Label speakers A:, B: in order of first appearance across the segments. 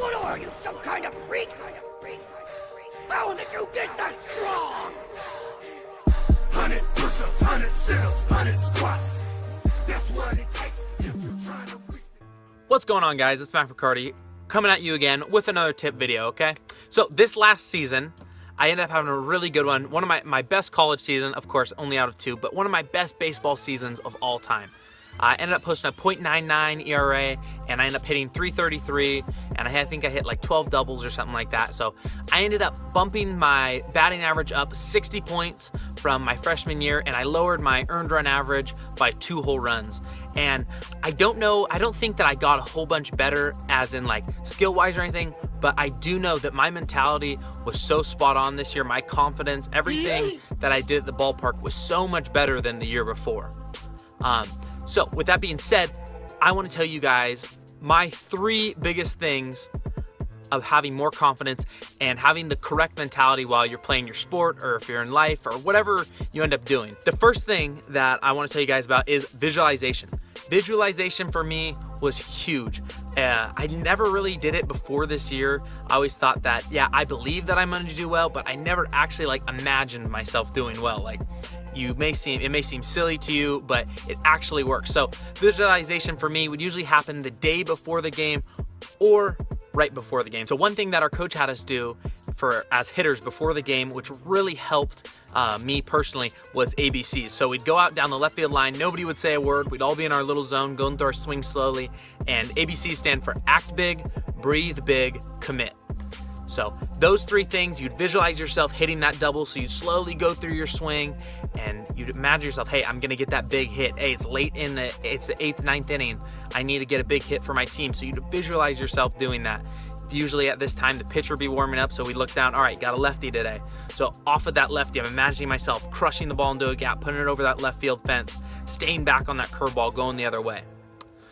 A: What are you, some kind of freak? How did you get that strong?
B: Hundred push-ups, hundred sit-ups, hundred squats. That's what it takes if you're trying to reach
C: What's going on guys, it's Mac McCarty coming at you again with another tip video, okay? So this last season, I ended up having a really good one. One of my, my best college season, of course, only out of two, but one of my best baseball seasons of all time. I ended up posting a .99 ERA, and I ended up hitting 333, and I, think I hit like 12 doubles or something like that. So I ended up bumping my batting average up 60 points from my freshman year, and I lowered my earned run average by two whole runs. And I don't know, I don't think that I got a whole bunch better as in like skill wise or anything, but I do know that my mentality was so spot on this year. My confidence, everything that I did at the ballpark was so much better than the year before. Um, so, with that being said, I want to tell you guys my three biggest things of having more confidence and having the correct mentality while you're playing your sport or if you're in life or whatever you end up doing. The first thing that I want to tell you guys about is visualization. Visualization for me was huge. Uh, I never really did it before this year. I always thought that, yeah, I believe that I'm going to do well, but I never actually like imagined myself doing well. Like you may seem, it may seem silly to you, but it actually works. So visualization for me would usually happen the day before the game or right before the game. So one thing that our coach had us do for as hitters before the game, which really helped uh, me personally, was ABCs. So we'd go out down the left field line, nobody would say a word, we'd all be in our little zone, going through our swing slowly, and ABCs stand for act big, breathe big, commit. So those three things, you'd visualize yourself hitting that double, so you'd slowly go through your swing, and you'd imagine yourself, hey, I'm gonna get that big hit. Hey, it's late in the, it's the eighth, ninth inning. I need to get a big hit for my team. So you'd visualize yourself doing that. Usually at this time, the pitcher be warming up, so we look down, all right, got a lefty today. So off of that lefty, I'm imagining myself crushing the ball into a gap, putting it over that left field fence, staying back on that curveball, going the other way.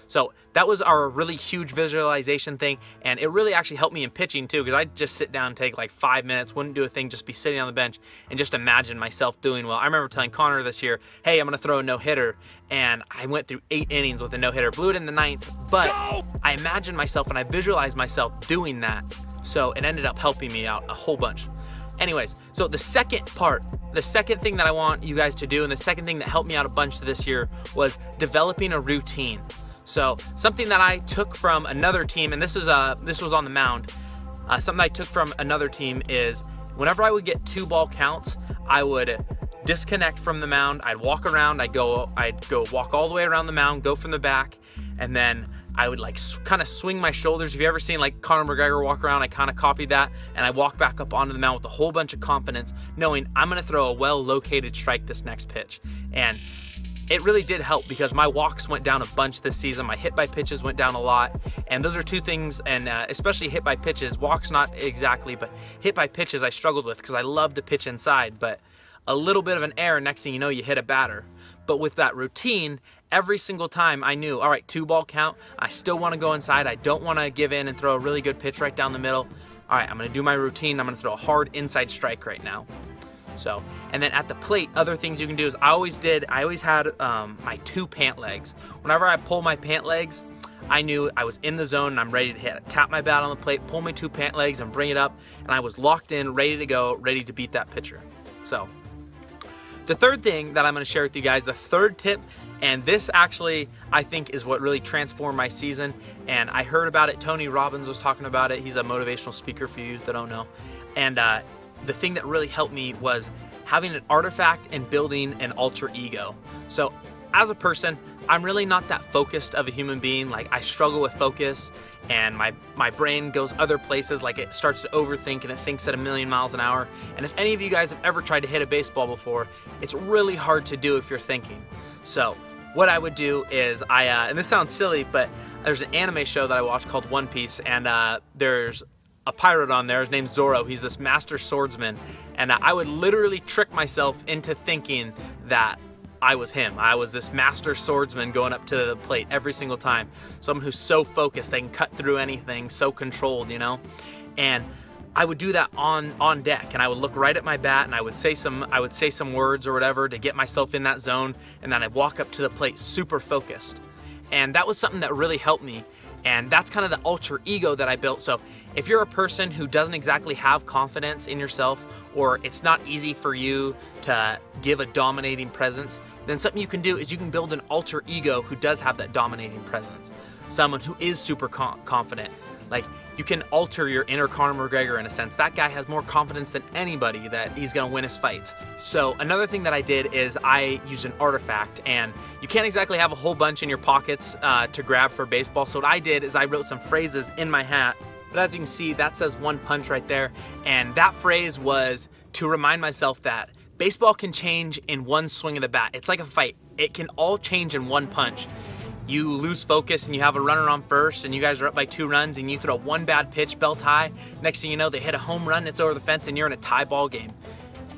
C: So that was our really huge visualization thing, and it really actually helped me in pitching too, because I'd just sit down and take like five minutes, wouldn't do a thing, just be sitting on the bench and just imagine myself doing well. I remember telling Connor this year, hey, I'm gonna throw a no-hitter, and I went through eight innings with a no-hitter, blew it in the ninth, but I imagined myself and I visualized myself doing that, so it ended up helping me out a whole bunch. Anyways, so the second part, the second thing that I want you guys to do, and the second thing that helped me out a bunch this year was developing a routine. So something that I took from another team, and this is uh, this was on the mound. Uh, something I took from another team is whenever I would get two ball counts, I would disconnect from the mound. I'd walk around. I'd go. I'd go walk all the way around the mound, go from the back, and then I would like kind of swing my shoulders. If you ever seen like Conor McGregor walk around, I kind of copied that, and I walk back up onto the mound with a whole bunch of confidence, knowing I'm gonna throw a well-located strike this next pitch. And it really did help because my walks went down a bunch this season. My hit by pitches went down a lot. And those are two things, and uh, especially hit by pitches, walks not exactly, but hit by pitches I struggled with because I love to pitch inside, but a little bit of an error, next thing you know, you hit a batter. But with that routine, every single time I knew, all right, two ball count, I still want to go inside. I don't want to give in and throw a really good pitch right down the middle. All right, I'm going to do my routine. I'm going to throw a hard inside strike right now. So, and then at the plate, other things you can do is I always did, I always had um, my two pant legs. Whenever I pull my pant legs, I knew I was in the zone and I'm ready to hit. I tap my bat on the plate, pull my two pant legs and bring it up, and I was locked in, ready to go, ready to beat that pitcher. So, the third thing that I'm gonna share with you guys, the third tip, and this actually, I think, is what really transformed my season. And I heard about it, Tony Robbins was talking about it. He's a motivational speaker for you that don't know. And uh, the thing that really helped me was having an artifact and building an alter ego. So as a person, I'm really not that focused of a human being. Like I struggle with focus and my, my brain goes other places. Like it starts to overthink and it thinks at a million miles an hour. And if any of you guys have ever tried to hit a baseball before, it's really hard to do if you're thinking. So what I would do is I, uh, and this sounds silly, but there's an anime show that I watched called One Piece and uh, there's a pirate on there. His name's Zoro. He's this master swordsman. And I would literally trick myself into thinking that I was him. I was this master swordsman going up to the plate every single time. Someone who's so focused, they can cut through anything, so controlled, you know? And I would do that on on deck and I would look right at my bat and I would say some I would say some words or whatever to get myself in that zone and then I'd walk up to the plate super focused. And that was something that really helped me And that's kind of the alter ego that I built. So if you're a person who doesn't exactly have confidence in yourself, or it's not easy for you to give a dominating presence, then something you can do is you can build an alter ego who does have that dominating presence. Someone who is super confident. Like you can alter your inner Conor McGregor in a sense. That guy has more confidence than anybody that he's gonna win his fights. So another thing that I did is I used an artifact and you can't exactly have a whole bunch in your pockets uh, to grab for baseball. So what I did is I wrote some phrases in my hat. But as you can see, that says one punch right there. And that phrase was to remind myself that baseball can change in one swing of the bat. It's like a fight. It can all change in one punch you lose focus and you have a runner on first and you guys are up by two runs and you throw one bad pitch belt high. Next thing you know, they hit a home run, it's over the fence and you're in a tie ball game.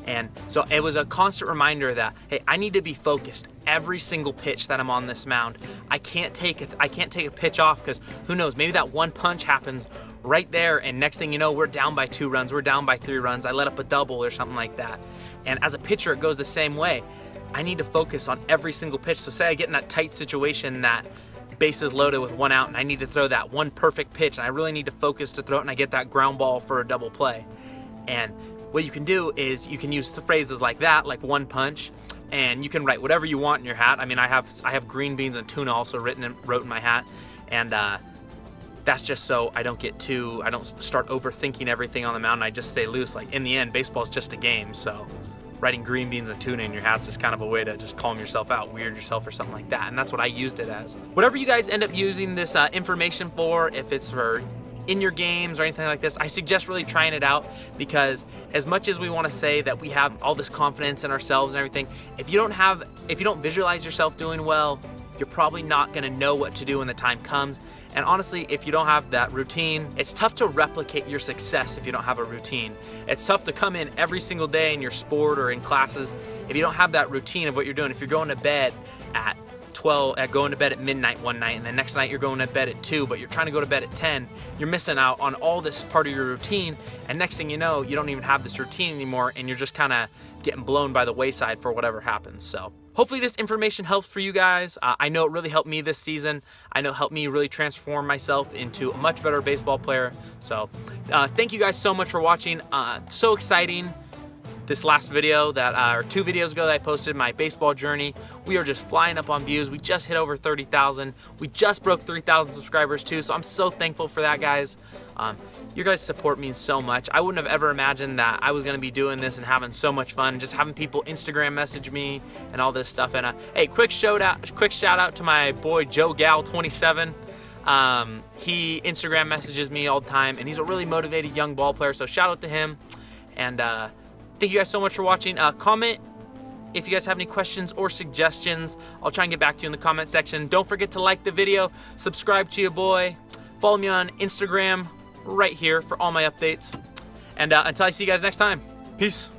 C: And so it was a constant reminder that, hey, I need to be focused every single pitch that I'm on this mound. I can't take it, I can't take a pitch off because who knows, maybe that one punch happens right there and next thing you know, we're down by two runs, we're down by three runs, I let up a double or something like that. And as a pitcher, it goes the same way. I need to focus on every single pitch. So say I get in that tight situation that bases loaded with one out and I need to throw that one perfect pitch and I really need to focus to throw it and I get that ground ball for a double play. And what you can do is you can use the phrases like that, like one punch, and you can write whatever you want in your hat. I mean, I have I have green beans and tuna also written in, wrote in my hat, and uh, that's just so I don't get too I don't start overthinking everything on the mound. I just stay loose. Like in the end, baseball is just a game, so writing green beans and tuna in your hats is kind of a way to just calm yourself out, weird yourself or something like that. And that's what I used it as. Whatever you guys end up using this uh, information for, if it's for in your games or anything like this, I suggest really trying it out because as much as we want to say that we have all this confidence in ourselves and everything, if you don't have, if you don't visualize yourself doing well, you're probably not going to know what to do when the time comes. And honestly, if you don't have that routine, it's tough to replicate your success if you don't have a routine. It's tough to come in every single day in your sport or in classes if you don't have that routine of what you're doing. If you're going to bed at 12 at going to bed at midnight one night and the next night you're going to bed at 2 but you're trying to go to bed at 10 you're missing out on all this part of your routine and next thing you know you don't even have this routine anymore and you're just kind of getting blown by the wayside for whatever happens so Hopefully this information helps for you guys. Uh, I know it really helped me this season. I know it helped me really transform myself into a much better baseball player. So uh, thank you guys so much for watching. Uh, so exciting this last video that, uh, or two videos ago that I posted, my baseball journey. We are just flying up on views. We just hit over 30,000. We just broke 3,000 subscribers too, so I'm so thankful for that, guys. Um, your guys' support means so much. I wouldn't have ever imagined that I was gonna be doing this and having so much fun, just having people Instagram message me and all this stuff. And uh, hey, quick shout out, quick shout out to my boy Joe Gal 27. Um, he Instagram messages me all the time, and he's a really motivated young ball player. So shout out to him. And uh, Thank you guys so much for watching. Uh, comment if you guys have any questions or suggestions. I'll try and get back to you in the comment section. Don't forget to like the video, subscribe to your boy, follow me on Instagram right here for all my updates. And uh, until I see you guys next time, peace.